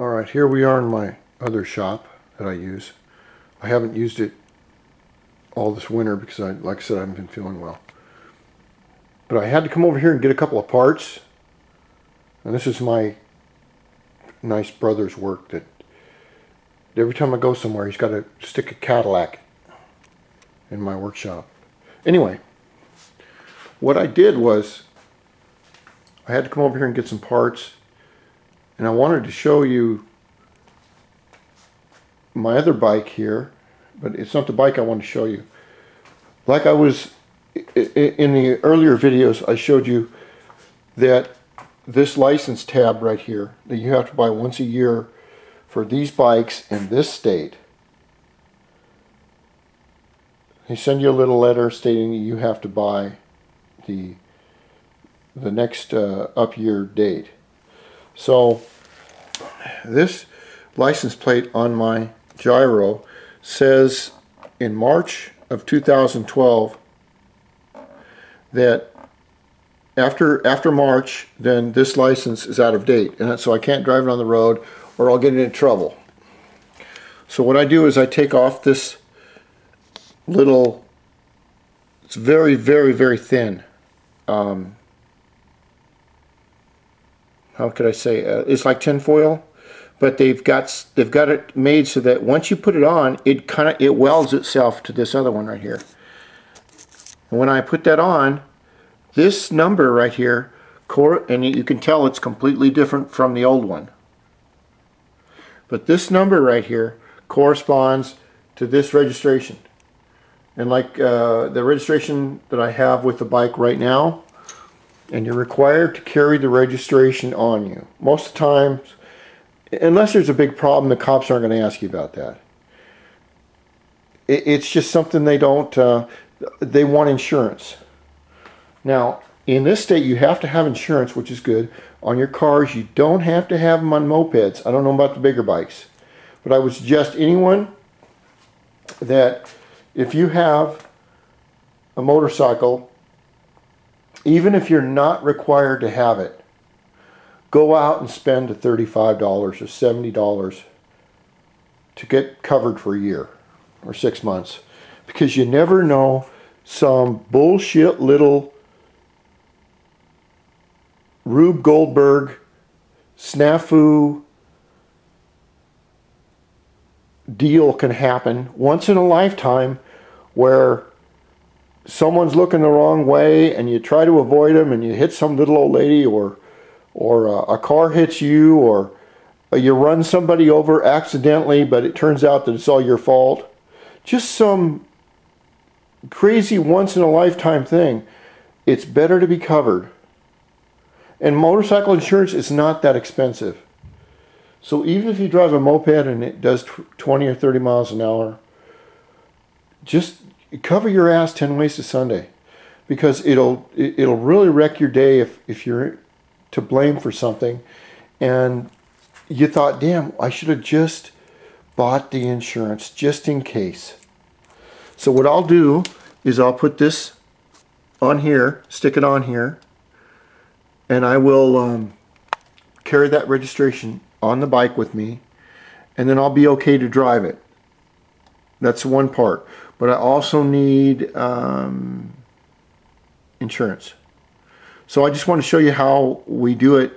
All right, here we are in my other shop that I use. I haven't used it all this winter because I, like I said, I haven't been feeling well. But I had to come over here and get a couple of parts. And this is my nice brother's work that every time I go somewhere, he's got to stick a Cadillac in my workshop. Anyway, what I did was I had to come over here and get some parts and I wanted to show you my other bike here but it's not the bike I want to show you like I was in the earlier videos I showed you that this license tab right here that you have to buy once a year for these bikes in this state they send you a little letter stating you have to buy the the next uh, up year date. So this license plate on my gyro says in March of 2012 that after after March then this license is out of date and so I can't drive it on the road or I'll get into trouble. So what I do is I take off this little it's very very very thin um, how could I say, uh, it's like tinfoil, but they've got they've got it made so that once you put it on, it kind of it welds itself to this other one right here. And when I put that on, this number right here, and you can tell it's completely different from the old one. But this number right here corresponds to this registration. And like uh, the registration that I have with the bike right now, and you're required to carry the registration on you. Most of the times, unless there's a big problem, the cops aren't going to ask you about that. it's just something they don't, uh, they want insurance. Now, in this state, you have to have insurance, which is good, on your cars. You don't have to have them on mopeds. I don't know about the bigger bikes. But I would suggest anyone that if you have a motorcycle even if you're not required to have it, go out and spend the $35 or $70 to get covered for a year or six months. Because you never know some bullshit little Rube Goldberg snafu deal can happen once in a lifetime where someone's looking the wrong way and you try to avoid them and you hit some little old lady or or uh, a car hits you or uh, you run somebody over accidentally but it turns out that it's all your fault. Just some crazy once in a lifetime thing. It's better to be covered. And motorcycle insurance is not that expensive. So even if you drive a moped and it does 20 or 30 miles an hour just cover your ass 10 ways to Sunday because it'll it'll really wreck your day if, if you're to blame for something. And you thought damn I should have just bought the insurance just in case. So what I'll do is I'll put this on here stick it on here and I will um, carry that registration on the bike with me and then I'll be okay to drive it that's one part but I also need um, insurance. So I just want to show you how we do it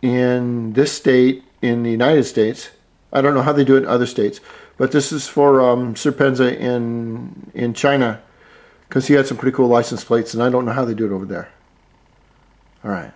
in this state in the United States. I don't know how they do it in other states, but this is for um, Serpenza in in China because he had some pretty cool license plates, and I don't know how they do it over there. All right.